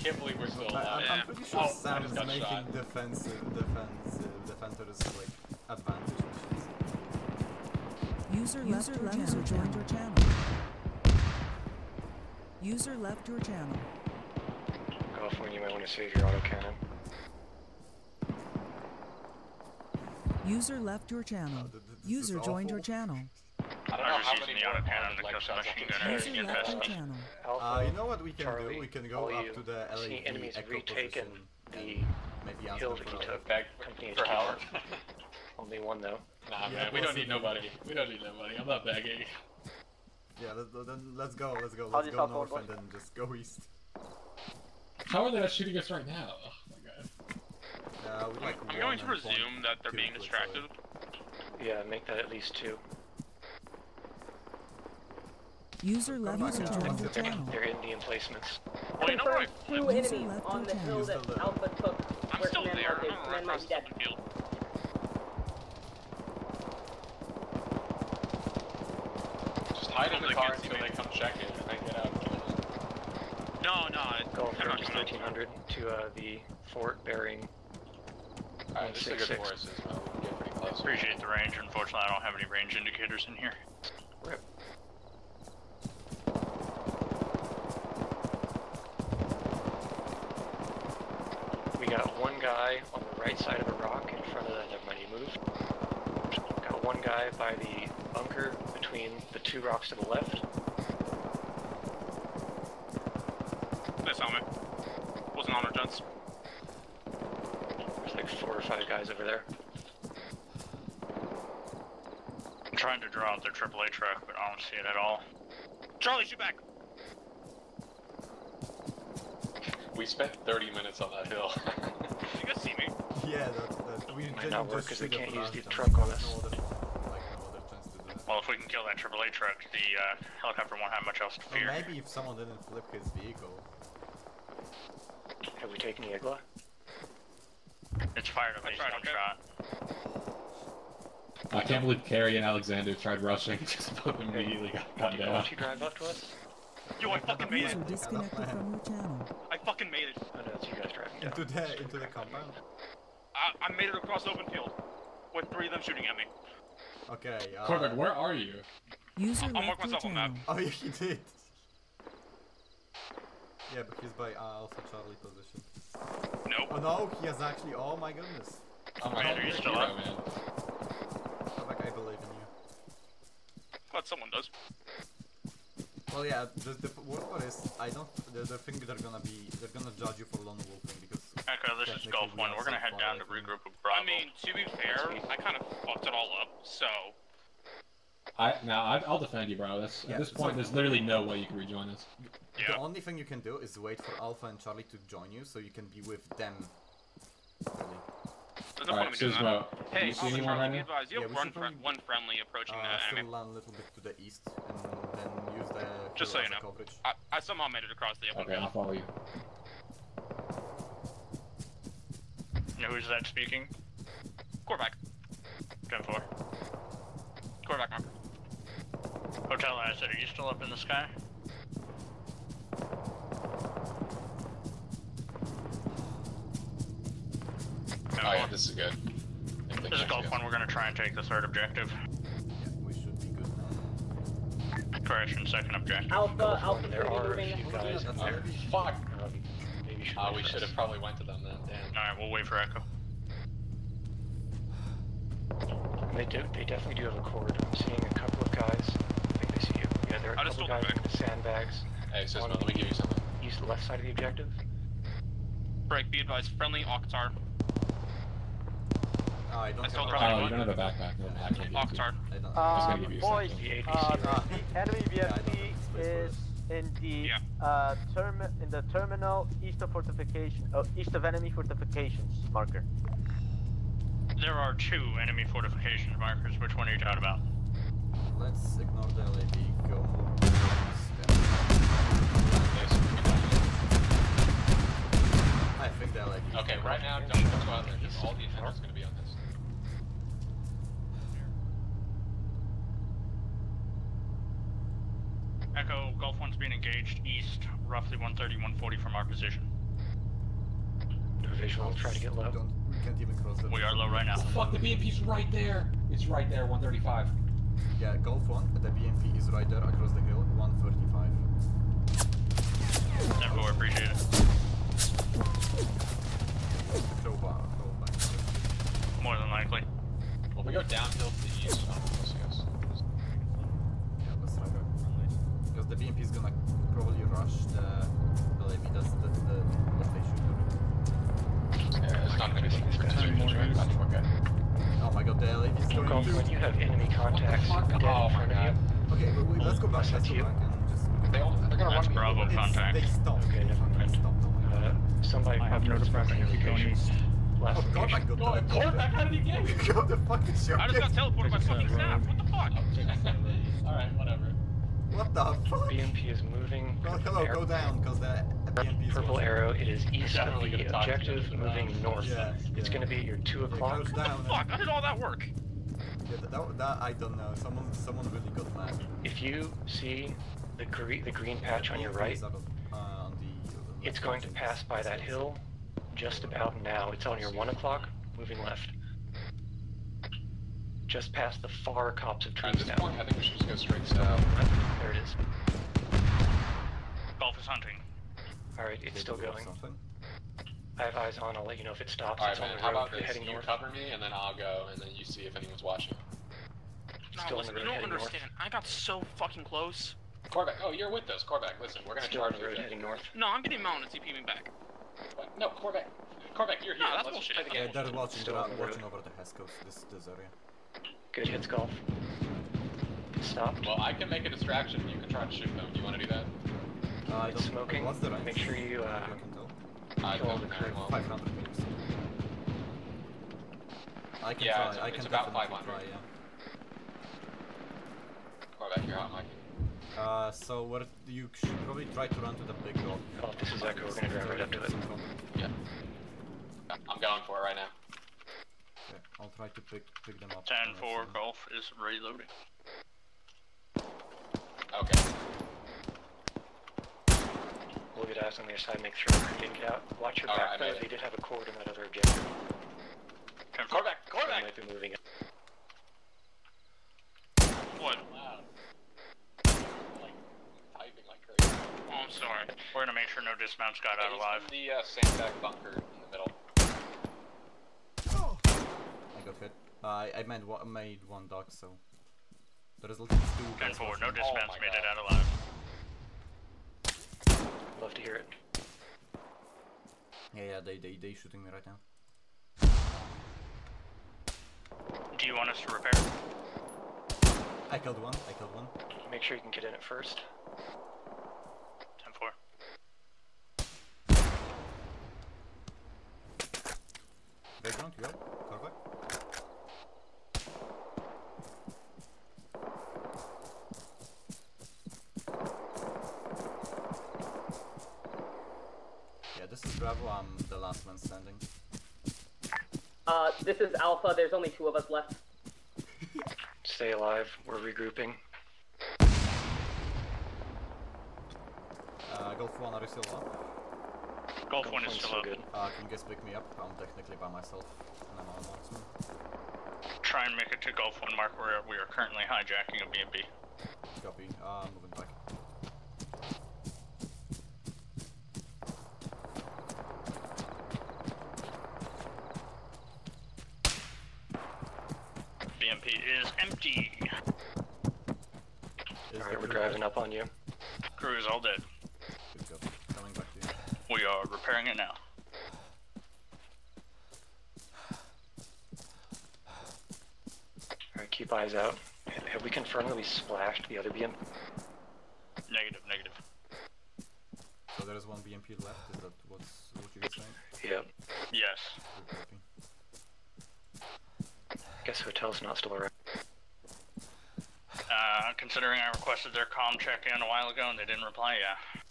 Can't believe we're still I, alive. I'm, I'm pretty sure Oh, I Sam's making shot. defensive, defensive, defenders like advantage missions. User left your channel. User joined your channel. User left your channel. Golf one, you might want to save your autocannon. User left your channel. Ah, User joined your channel. I don't know how many more autocannon armored to leg kill some shots I machine can gunner shoot. User get your past them. channel. Alpha, Uh, you know what we can Charlie, do? We can go up to the LAV see enemies echo retaken position the maybe ask hill that for he took. Beg Company for HQ. Only one though. Nah, Yeah, man, we don't need nobody. We don't need nobody. I'm not begging. Yeah, let, let- then let's go, let's go, let's do you go north on and then just go east. How are they not shooting us right now? Oh my god. Yeah, we like I'm going to presume that they're being distracted. Yeah, make that at least two. User left back user now. They're, channel. they're in the emplacements. Well, you know what? Confirmed two enemies left on the hill that. Alpha took. I'm where still command there. marked I'm is. gonna run might across be the dead. field. Just hide in the Hopefully car until they come check it, and then get out and kill. No, no, I- Golf they're not range coming out. 1300 to uh, the fort bearing. Alright, this is a good 166. force, Ismo. We can get pretty close. Appreciate the range. Unfortunately, I don't have any range indicators in here. Rip. Guy by the bunker between the two rocks to the left. They saw me. Wasn't on our jets. There's like four or five guys over there. I'm trying to draw out their AAA truck, but I don't see it at all. Charlie, shoot back! We spent 30 minutes on that hill. you guys see me? Yeah, that, that we Might didn't not work because they can't use the truck on There's us. No other, like, no other chance to do that. Well, if we can kill that AAA truck, the uh, helicopter won't have much else to Or fear. maybe if someone didn't flip his vehicle. Have we taken the Igla? It's fired up, I he's tried, one shot. I can't believe Carrie and Alexander tried rushing, just both immediately got Why gunned don't down. you drive up to us? Yo, I fucking made User it! disconnected from your channel. I fucking made it! Oh no, it's you guys driving down. Into the into the compound. I, I made it across open field. With three of them shooting at me. Okay. Uh, Corbett, where are you? User I'll mark left your myself on map. channel. Oh yeah, he did. Yeah, but he's by uh, Alpha Charlie position. Nope. Oh no, he has actually. Oh my goodness. Oh my Wait, god, are you you're still hero, up? man. Kovac, I believe in you. Glad someone does. Well, yeah. The, the worst part is I don't. The, the thing they're gonna be. They're gonna judge you for lone wolfing because. Echo, this is technically Golf we 1. We're gonna head down to regroup with Bravo. I mean, to be fair, I kind of fucked it all up, so. I now I, I'll defend you, bro. That's, Yeah, at this so- point, there's literally no way you can rejoin us. The only thing you can do is wait for Alpha and Charlie to join you, so you can be with them. Really. There's no Alright, point in me doing that. Hey, do you see Alpha anyone Charlie, right now? advised, you Yeah, have we one, should fr- one friendly approaching Uh, the still enemy. land a little bit to the east, and then use the Just so you know. coverage. I, I somehow made it across the open Okay, I'll follow you. You who's that speaking? Quarterback. 10-4. Quarterback marker. Hotel asset, are you still up in the sky? Oh yeah, this is good. This is that's Golf good. 1, we're gonna try and take the third objective. Yeah, we should be good now. Correction, second objective. Alpha, Alpha There are a few guys in That's there. Fuck! Maybe you should wait we should have probably went to them then. Damn. Alright, we'll wait for Echo. They do. They definitely do have a Kord. I'm seeing a couple of guys. I think they see you. Yeah, there are a I couple told guys them in the sandbags. Hey, Susmo, On let me give you something. East left side of the objective. Break, be advised, friendly Octar. Oh, I don't I told have her a- I Oh, you don't have a backpack. No, I can't give you. Octar. I don't. I Um, give you boys. The uh, the enemy Yeah, I don't VFC have space for is in the Yeah. uh, term in the terminal east of fortification, uh, east of enemy fortifications marker. There are two enemy fortification markers. Which one are you talking about? Let's ignore the LAV. Go more. I think the LAV. Okay, right now, don't go out there because all the attention's gonna be on this. Echo, Golf 1's being engaged east, roughly 130, 140 from our position. No visual. Try to get low. Don't, we can't even cross the. We are low right now. Fuck, the BMP's right there. It's right there, 135. Yeah, Golf 1, the BMP is right there across the hill, 135. 10-4, appreciate it. Crowbar, crowbar. More than likely. Well, we go downhill to the east. I don't know if this goes. Yeah, let's try that. Because the BMP is gonna probably rush the LAV, that's, that's the what they should do. Yeah, it's not gonna be like this concentration, right? That's okay. Oh my god, the LAV is going Golf, to... when you have enemy contacts fuck? dead Oh my front God. Okay, wait, wait, let's go back, let's go you. back and just... They all, they're gonna That's run. Bravo It's- contact. They stop. Okay, never They mind. Stop, uh, somebody I have popped no out of depressing the. Last Oh god, I location. got Oh, the... quarterback, how did he get You got the fucking shot. I just got teleported by fucking set, staff. What the fuck? Alright, whatever. What the fuck? BMP is moving. Well, hello, go down, because the BMP is... Purple watching. arrow, it is east of the gonna talk to objective, moving north. Yeah, It's gonna be at your 2 Yeah, o'clock. crouch down and- Fuck, I did all that work. Yeah, that, that, that I don't know. Someone, someone really got mad. If you see the, gre the green patch on your right, is uh, on the, it's going to pass by that hill just about now. It's on your 1 o'clock, moving left. Just past the far copse of At this now. point, I think we should just go straight south. There it is. Golf is hunting. Alright, it's still Did you have going. Something? I have eyes on, I'll let you know if it stops. Alright, it's on man, the how road about this? heading You north. cover me, and then I'll go, and then you see if anyone's watching. No, Still on listen, you don't heading north. understand. I got so fucking close. Corvac, oh, you're with us. Corvac, listen, we're gonna Still charge the road you. heading north. No, I'm getting mounted to TP me back. What? No, Corvac. Corvac, you're here. No, that's Let's bullshit. play the Yeah, game. they're watching, Still they're the road. watching over the Hescos, this, this area. Good hits, golf. Stop. Well, I can make a distraction. You can try to shoot them. Do you want to do that? Uh, I It's smoking. What's the? Make sure you uh, I can tell. I kill all the crew. know. 500 meters. I can Yeah, try. it's- I it's can about 500. try. Yeah. Corvac, you're out, Mike. Uh, so what you should probably try to run to the big rock. Oh, this is Echo. We're gonna drive right up to it. Yeah. I'm going for it right now. Okay, I'll try to pick pick them up. 10 uh, 4. Golf is reloading. Okay. We'll get eyes on the other side. Make sure you didn't get out. Watch your All back right, I though. made They did have a Kord in that other objective. Corvac, They Corvac! might be moving it. What? Loud. Like, like. Oh, I'm sorry. We're gonna make sure no dismounts got out He's alive. in the uh, sandbag bunker in the middle. I got hit. Uh, I I made one, made one dog, so the result is two. 10 4, no dismounts my made God. it out alive. Love to hear it. Yeah, yeah, they they they shooting me right now. Do you want us to repair? I killed one. I killed one. Make sure you can get in it first. 10 4. Background, you got Corvac? Yeah, this is Bravo. I'm the last man standing. Uh, this is Alpha. There's only two of us left. Stay alive. We're regrouping. Uh, Golf 1, are you still up? Golf 1 is one's still so up. good. Uh, can you guys pick me up? I'm technically by myself, and I'm on marksman. Try and make it to Golf 1 mark where we are currently hijacking a BMP. Copy. Uh, moving back. BMP is empty. Is Alright, we're driving up on you. Crew is all dead. Good job. Coming back to you. We are repairing it now. Alright, keep eyes out. Have we confirmed that we splashed the other BM? Negative, negative. So there is one BMP left. Is that what's what you guys saying? Yep. Yes. Good copy. Guess hotel's not still around. Uh, considering I requested their comm check in a while ago and they didn't reply, yeah.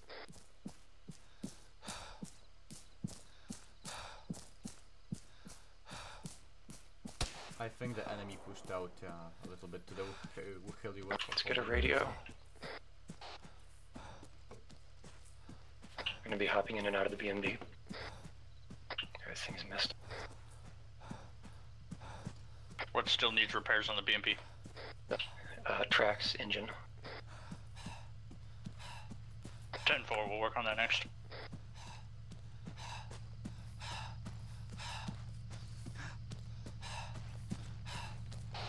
I think the enemy pushed out uh, a little bit to the uh, hill you were. Let's get a radio. We're gonna be hopping in and out of the BMP. Everything's missed. What still needs repairs on the BMP? Uh, tracks, engine. 10 4, we'll work on that next.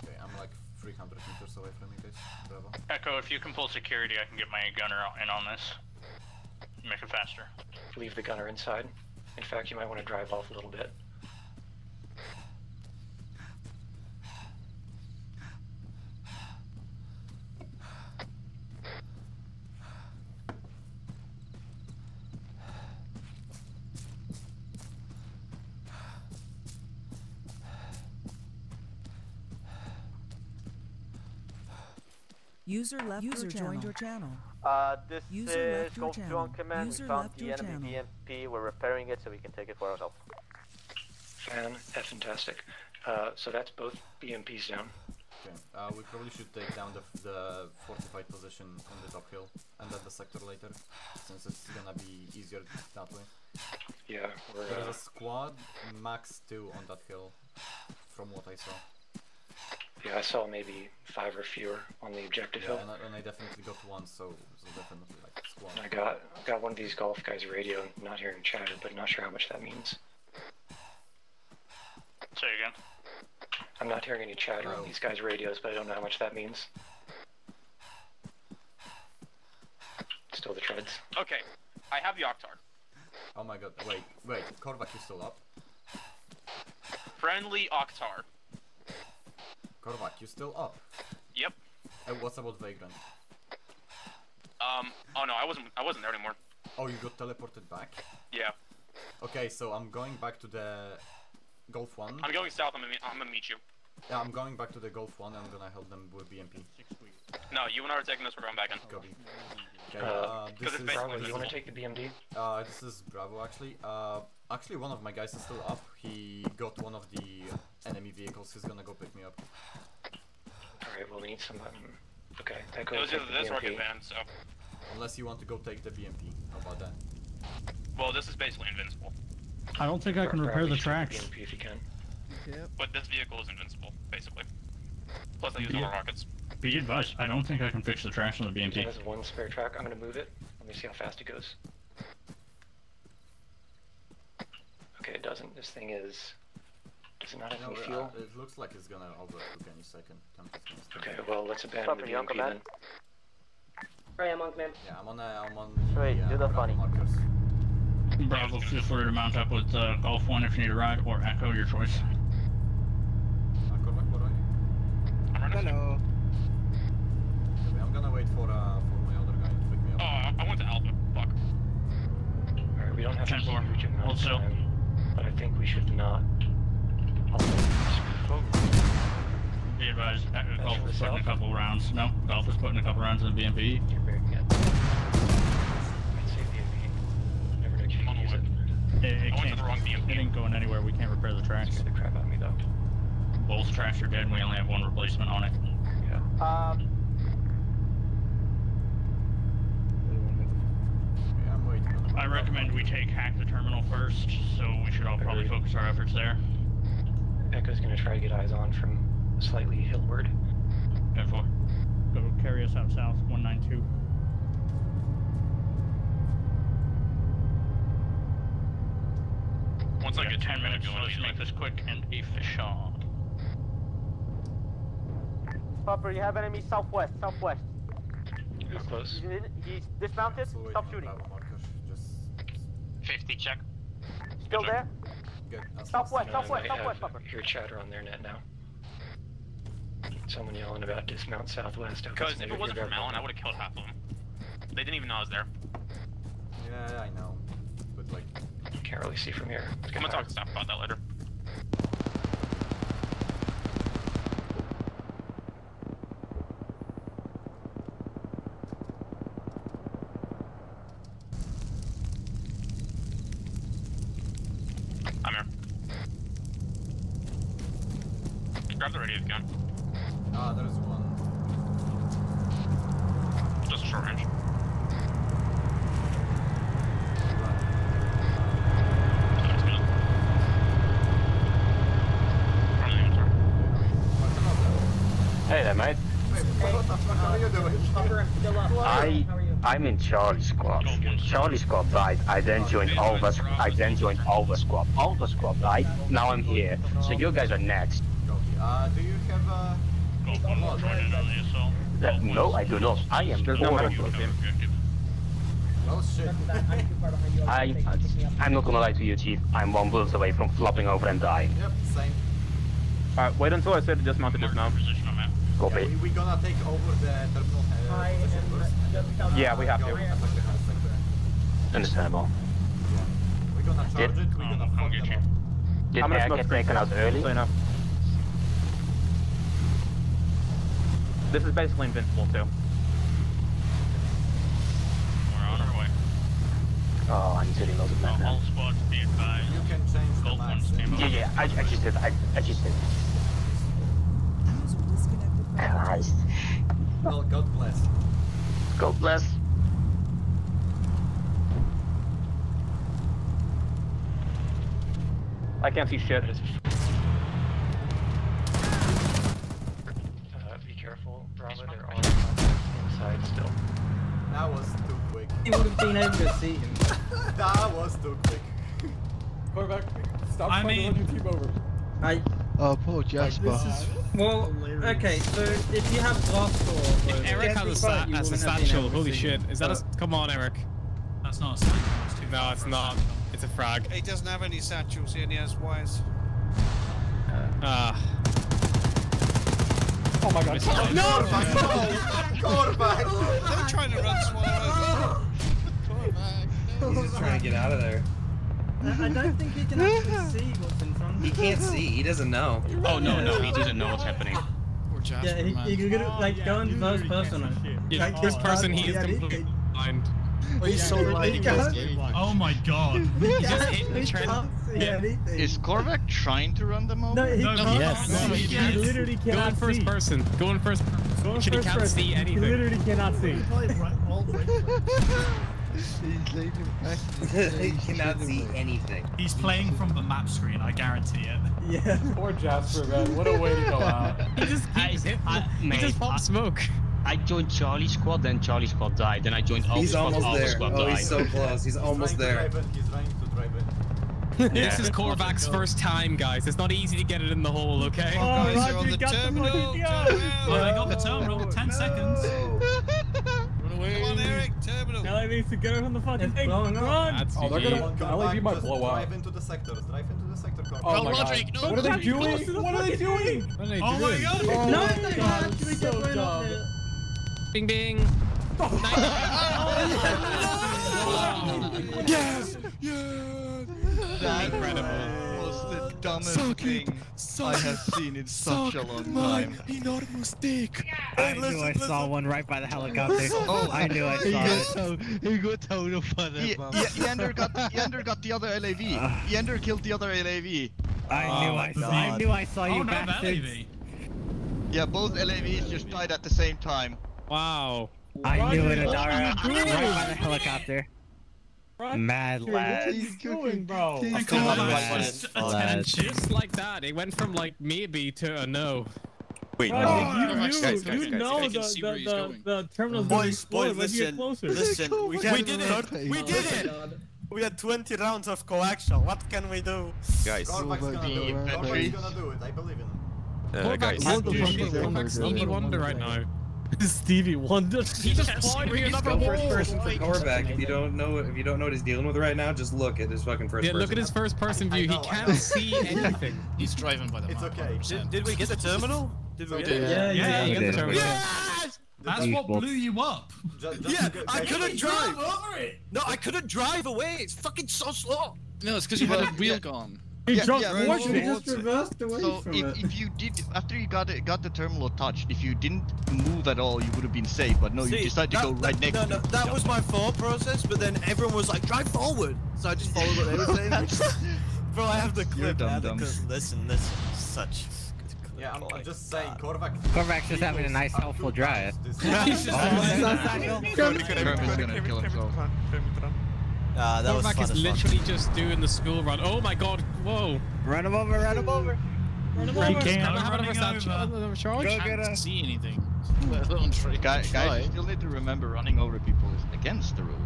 Okay, I'm like 300 meters away from you guys. Bravo. Echo, if you can pull security, I can get my gunner in on this. Make it faster. Leave the gunner inside. In fact, you might want to drive off a little bit. User left User your channel. joined your channel. Uh, this User is left your Golf channel. Drone Command. User we found left the your enemy channel. BMP. We're repairing it so we can take it for ourselves. Fan, fantastic. Uh, so that's both BMPs down. Okay, uh, we probably should take down the, f- the fortified position on the top hill and then the sector later, since it's gonna be easier that way. Yeah, we're, There is uh, a squad, max two on that hill, from what I saw. Yeah, I saw maybe five or fewer on the objective Yeah, hill. and I, and I definitely got one, so, so definitely like squad. I got got one of these golf guys radio, not hearing chatter, but not sure how much that means. Say again. I'm not hearing any chatter on oh. these guys' radios, but I don't know how much that means. Still the treads. Okay, I have the Octar. Oh my god, wait, wait, Korvac is still up? Friendly Octar. Korvac, you still up? Yep. Uh, what's about Vagrant? Um. Oh no, I wasn't. I wasn't there anymore. Oh, you got teleported back? Yeah. Okay, so I'm going back to the Golf 1. I'm going south. I'm gonna, meet- I'm gonna meet you. Yeah, I'm going back to the Golf 1 and I'm gonna help them with BMP. No, you and I are taking this. We're going back in. Copy. Okay, Uh, uh, this 'cause it's is... basically Bravo, you wanna take the BMD? Uh, this is Bravo, actually. Uh, actually, one of my guys is still up. He got one of the enemy vehicles. He's gonna go pick me up. Alright, well we need some, um, okay, that It goes was with either the this or BMP. So, Unless you want to go take the BMP. How about that? well, this is basically invincible. I don't think I can repair the tracks. BMP if you can. But this vehicle is invincible, basically. Plus, I use Yeah. more rockets. Be advised, I don't think I can fix the tracks on the It BMP. has one spare track, I'm gonna move it. Let me see how fast it goes. Okay, it doesn't. This thing is... Does it not have No, any uh, it looks like it's gonna overcook any second. Tempest is Okay, gonna- well let's abandon the it, BMP man. then. Right, I'm on command. Yeah, I'm on. Uh, I'm on. Wait, the, do uh, the Bravo funny. markers. Bravo, feel free to mount up with uh, Golf 1 if you need a ride, or Echo, your choice. Hello. Okay, I'm gonna wait for uh for my other guy to pick me up. Oh, I went to Alpha. Fuck. Alright, we don't have a 10-4. huge amount Hold of still. time, but I think we should not... Be advised, uh, That's Golf for is putting a couple rounds. No, Golf is putting a couple rounds in the BMP. You're very good. I'd say BMP. Never know if you use it. It, it I went to can't, the wrong BMP. it ain't going anywhere. We can't repair the tracks. Scared the crap out of me though. Both tracks are dead, and we only have one replacement on it. Yeah. Um, Yeah, I'm waiting. I recommend we take hack the terminal first, so we should all probably focus our efforts there. Echo's gonna try to get eyes on from slightly hillward. 10-4. Go carry us out south, 192. Once I get 10 10 minutes, minutes, so let's make this quick and efficient. Popper, you have enemy southwest, southwest. How close? He's, in, he's dismounted. Stop shooting. Bravo markers. Just 50 check. Still there? Good. That's Southwest, southwest, southwest, have Popper. Hear chatter on their net now. Someone yelling about dismount southwest. Because if it wasn't for Malin, I would have killed half of them. They didn't even know I was there. Yeah, I know. But like, Can't really see from here. It's I'm gonna talk to staff about that later. I'm here. Grab the radio gun. ah, there's one. Just short range. Hey there, mate. What the fuck are you doing? I I'm in Charlie Squad. Charlie Squad died. I then joined Alpha. I then joined Alpha Squad. Alpha Squad died. Now I'm here. So you guys are next. Uh, do you have uh? Uh, no, I do not. I am Order. Oh shit. I I'm not gonna lie to you, Chief. I'm one bullet away from flopping over and dying. Yep, same. Alright, wait until I say to dismount to dismount. Copy. Yeah, we, we gonna take over the terminal uh. Yeah, we have to. Go attack the high sector. Understandable. We're gonna charge Did- it. We're gonna fuck them up. Did I'm gonna Air get taken out early? So you know. This is basically invincible too. We're on our way. Oh, I need to reload the map now. All squads be advised. You can change the Gold maps. ones Yeah, yeah, I, I just did. I, I just did. Christ. Well, God bless. God bless. I can't see shit. Uh, be careful, Bravo. They're all inside still. That was too quick. You would have been able to see him. that was too quick. Quarterback, stop I trying mean- to your team over. I. Oh, poor Jasper. Well, okay, so if you have blast or. If Eric has a, sa- has a satchel, holy shit. Is that a. Come on, Eric. That's not a satchel. It's too No, it's not. It's a frag. He doesn't have any satchels. He only has wires. Ah. Oh my god. They're trying to run Suarez. He's just trying to get out of there. I I don't think he can actually see what's in front of him. He can't see. He doesn't know. Oh no, no, he doesn't know what's happening. Poor Jasper, Yeah, he, man. he could like go in first person. on. Yeah, Like, first person, he is completely blind. He's so blind, he can't- Oh my god. He just can't- hit the he trend. can't see Yeah. anything. Is Korvac trying to run them over? No, he No, can't. yes. see. No, he He can't. literally Go in first see. person. Go in first Go in person. He first can't person. see He anything. literally cannot see. he cannot see anything. He's playing from the map screen, I guarantee it. Yeah. Poor Jasper, man. What a way to go out. He just keeps hit. He mate, just pops smoke. I joined Charlie Squad, then Charlie Squad died, then I joined Alpha He's Squad, almost Alpha there. Squad Oh, died. he's so close. He's almost there. He's trying to drive in. This is Korvac's first time, guys. It's not easy to get it in the hole, okay? Oh, Guys, Roger, you're on the got the terminal. fucking Turn gun. around. Oh, I got the terminal. 10 seconds. Run away. Come on, Eric. Terminal. LA needs to go from the fucking thing. Run, run. Oh, they're gonna. The LAV might blow up. Drive into the sectors. Drive into the sector. Corvac. Oh my Roderick, god. no, What are they doing? close to the What are they doing? What are they Oh my doing? god. Oh No, my they god. actually So get going up dumb. There. Bing bing. Yes. Yes. That Incredible. was the dumbest Suck it. thing I have seen in such a long time. enormous dick. I knew I saw one right by the helicopter. Oh, I knew I saw it. He got total fun. Yender got Yender got the other LAV. Yender uh. killed the other LAV. I ah, knew I saw. I knew I saw Oh, you no, bastards. LAV. Yeah, both LAVs just died at the same time. Wow. I knew it, Adara. what are you Right doing? by the helicopter. Mad What lad. are you doing, bro? Hey, Come Corvac, on, just lad. Just like that, it went from like maybe to a no. Wait, Roger, Oh, you, guys, you, guys, you guys, know the, I can see the, the, the terminal's Boys, gonna boys, explode. Let's get listen, closer. listen. We, we did it. We did it. We had 20 rounds of coaxial. What can we do? Guys, Corvac's gonna do it. infantry. Gonna do it. I believe in him. Uh, guys, Korvac can't do shit. Korvac's Stevie Wonder right now. Stevie Wonder. He just fought me Just another go first person for Korvac. If you don't know, if you don't know what he's dealing with right now, just look at his fucking first Yeah, person. look at his first person view. He know, I can't see anything. He's driving by the It's map. okay. 100%. did we get the terminal? Did we It's get okay. it? Yeah, Yeah, yeah, you we got the terminal. Yes! That's what blew you up. Just, just Yeah, I couldn't drive. over it. No, I couldn't drive away. It's fucking so slow. No, it's because you had a wheel gone. He Yeah, jumped yeah, forward, right. he just reversed away So from if, it. if you did after you got it, got the terminal touched, if you didn't move at all, you would have been safe. But no, you See, decided to that- go right next. No, to no, it. that was my thought process, but then everyone was like, drive forward. So I just followed what they were saying. Bro, I have the clip You're clip. I have the dumb-dumb. clip. Listen, this is such. Yeah, I'm, I'm just saying, Korvac. Korvac's just having a nice, helpful drive. He's just Kermit gonna kill himself. Ah, that was Korvac fun is literally just doing the school run. Oh my god, whoa. Run him over, run him over. Run him He over. can't. Can I have Running another statue- over. another charge? Go Can't get a- see anything. Let alone try. Guys, try. guys, you still need to remember running over people is against the rules.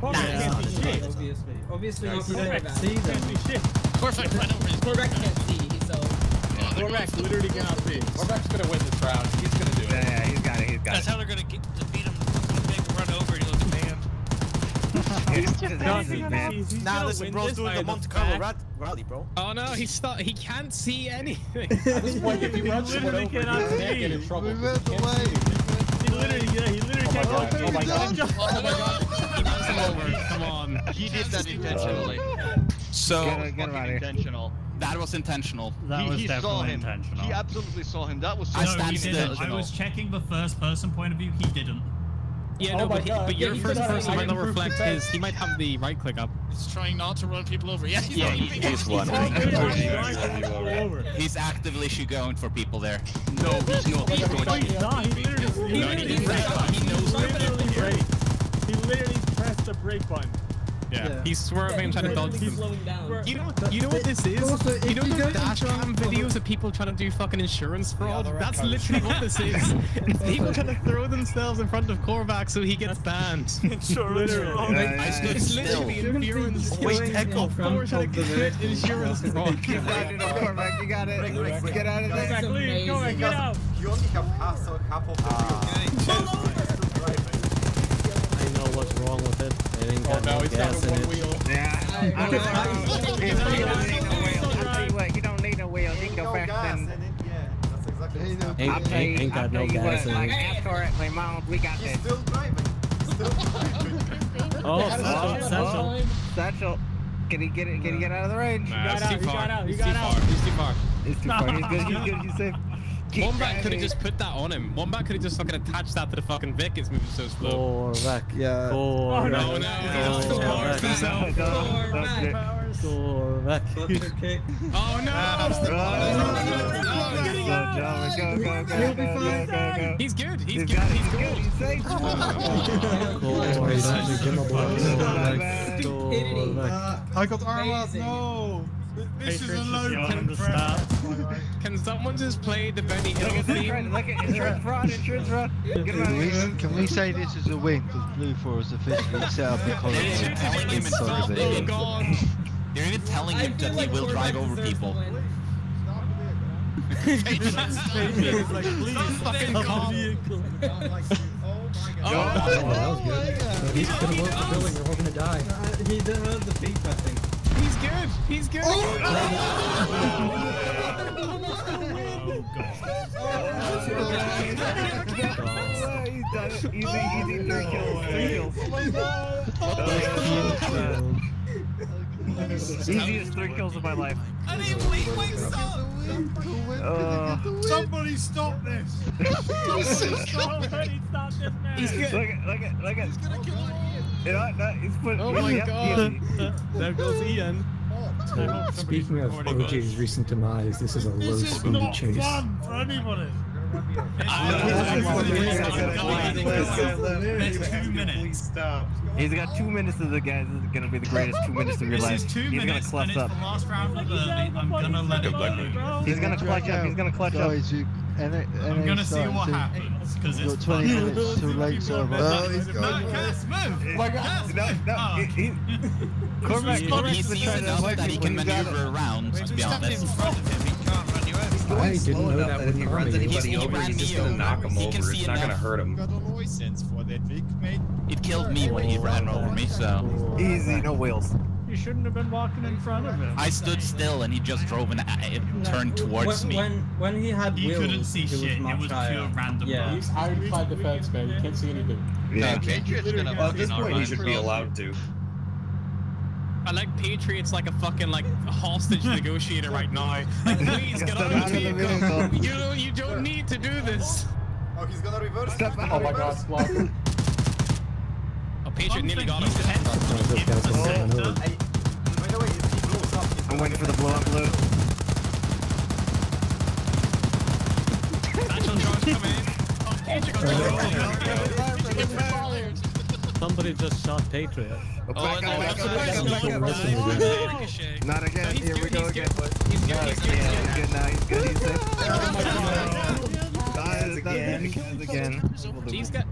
Korvac Yeah. can't see shit, obviously. Obviously, if you don't see them. Korvac ran over his Corvette can't see, so. Korvac literally cannot see. Korvac's gonna win this round. He's gonna do Yeah, it. yeah, he's got it, he's got That's it. how they're gonna get, He's just nonsense, man. Nah, listen, bro's doing the Monte Carlo rat- rally, bro. Oh no, he's start. He can't see anything. At this point, if he runs literally over, he cannot can't see. get in trouble. Went he away. He literally, yeah, he literally Oh can't god, oh go oh my god. oh my god. He runs him over. Come on. He did that intentionally. So, Get him- get him Fucking out intentional. That was intentional. he, he saw him. He absolutely saw him. That was so No, he intentional. didn't. I was checking the first person point of view. He didn't. Yeah, Oh no, my but, he, but Yeah, your he first person might not reflect his. He might have the right click up. He's trying not to run people over. Yeah, he's Yeah, running he- people he's over. one. He's actively going for people there. No, he's not. He's going No, he's not. He literally, he No, literally, he didn't. pressed- He knows he literally braked. He literally pressed the brake button. Yeah. Yeah. He's swerving and trying to dodge them. slowing down. You know, you know what this is? Also, you know the go dash cam videos of people trying to do fucking insurance fraud? That's coat. literally what this is. It's people trying to throw themselves in front of Korvac so he gets banned. Insurance fraud. Yeah, yeah, It's yeah. it's literally insurance. Wait, Going Echo. in trying of to commit insurance fraud. Keep riding up, Korvac, you got Break, break, it. Get out of there. Korvac, leave, Korvac, get out. You only have half, so half of ah. the wheel. I know what's wrong with it. It ain't Oh got no, no gas to in it. wheel. Yeah. I don't know. He don't need no wheel. I tell you what, he don't need no wheel. He can go no faster than yeah. That's exactly Ain't, ain't, ain't got no gas in it. Ask correctly, mom. We got this. Still driving. Oh, still driving. Oh, Satchel, Satchel. Satchel. Can he get it? Can he get out of the range? Nah, he got it's out. too He far. got out. He got out. He's too far. It's too far. He's good. He's good. He's safe. Keep Wombat could have just put that on him. Wombat could have just fucking attached that to the fucking Vic. It's moving so slow. Corvette. Yeah. Corvette. no, no, no. Corvette. himself. Corvette. Oh no! Go, go. He's good. He's He's good. got it. He's He's good. good. He's safe. I got armor. No. This is a low Can, can someone just play the Benny Hill Look at this theme? friend. Look at insurance fraud. Insurance fraud. Get Can we, can we say this is a win because BLUFOR's officially set up a colony in Oh Soccer god! You're even telling him that he will drive over people. fucking calm. Oh, oh He's gonna work the building. We're all gonna die. Uh, he heard the beep, I think. He's good. He's good. He's done it. Easy, easy. Three kills. Three kills. Easiest three kills of my life. I didn't wait, wait, stop! Uh, Somebody stop this! Somebody stop this man! He's good. Look at, look at, look at. He's gonna kill You know, no, he's put. Oh my yep, god. There goes Ian. Speaking of OJ's recent demise, this is a low This is speed not chase. fun for anybody. Next two minutes. He's got two minutes of the guys. This is gonna be the greatest two minutes of your life. He's gonna clutch up. the last round of early. I'm gonna let it go. He's gonna clutch up. He's gonna clutch up. Guys, you, NA, I'm gonna see what happens because You've 20 fun. minutes till late server. Oh, he's No, going. Cass, move! My God. Cass, No, no. Oh. He, he, Cormac, He, Cormac's he been sees trying to enough that he can maneuver around, to be Step in honest. front of him, he can't run you over. I didn't know that if he runs anybody He over, ran he's just gonna knock him He over. can It's not gonna hurt him. Got a license for that, Vic, mate. It killed me when he ran over me, so. Easy, no wheels. You shouldn't have been walking in front of him. I stood still and he just drove and uh, it turned towards when, me. When when he had You wheels, couldn't see he was shit. much It was higher. pure random. Yeah. He's hiding behind the fence, man. You can't see anything. Yeah. Patriot's gonna Well, at this fucking point, he should be allowed to. I like Patriots like a fucking like hostage negotiator right now. Like, please get out of the vehicle. You don't, you don't need to do this. Oh, he's gonna reverse. Step out. Oh my god, block. Oh, Patriot nearly got him. Those I'm waiting for the blow up blue. Satchel charge coming in. Patriot got Somebody just shot Patriot. Oh, Oh, back up, back up, back up, back no up. die. Ricochet. Not again. No, he's Here we good, go he's again. good. He's good, he's good, Yeah, he's he's good. good now. He's good. He's safe. Guys, Guys, again. again. again. These guys,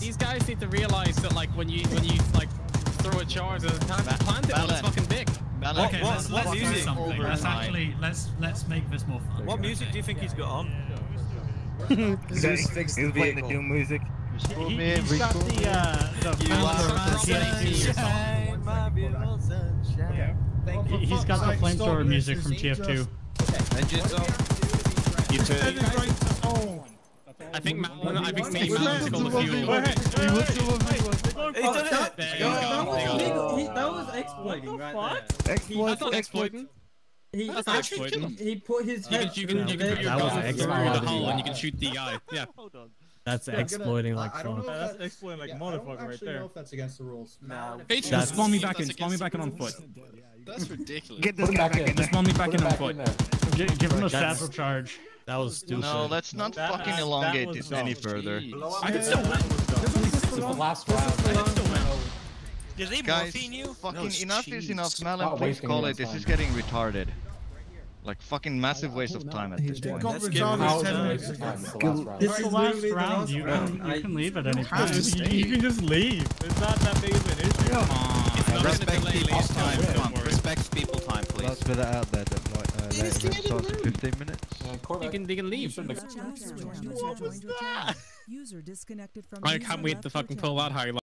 these guys need to realize that like when you when you like throw a charge, uh, plant it on his Balin. fucking dick. Balin, Okay, what- let's, what let's do something. Let's actually let's let's make this more fun. What music do you think he's got on? Zeus fixed the He's playing the vehicle. Doom music. Respawn me, He's got the, uh, the You are flamethrower- sunshine, my beautiful sunshine. Thank you. He- He's got the flamethrower music from TF2. Engines off. You too. Denigrate the song. I think Mal, I think me and Mal took all the fuel. He was still a V1. He did it. There you That, that go. was There you go. legal. He, that was exploiting right there. Exploit. That's not exploiting. He, That's he, not exploiting. he put his You head can, you can, you can put your gun through the hole and you can shoot the guy. Yeah. That's exploiting like I don't know fuck. if That's exploiting like yeah, a I don't motherfucker right actually there. know if that's against the rules. No. Patriot, spawn me back in. Spawn me back in on foot. That's ridiculous. Get this guy back back in. in there. Spawn me back in on foot. In. Give, give him a That's- satchel charge. That was stupid. No, let's not That- fucking that elongate was this dumb. any further. I can still win. This is the last round. I can still win. Did they Guys, morphine you? fucking No, enough is enough. Malin, please call it. This is getting retarded. Like fucking massive waste of time at this point. Let's get How ten is it minutes wasting ago. time? It's the last round. This is the last round. You can, you can leave at any have time. stay. You can just leave. It's not that big of an issue. Come on. It's not gonna Respect delay people's last time. Time. Come on, Don't worry. respect people time, please. Let's put that out there that like, uh, later event starts in 15 minutes. Uh, You can, they can you leave. shouldn't have I can't wait to fucking pull that high.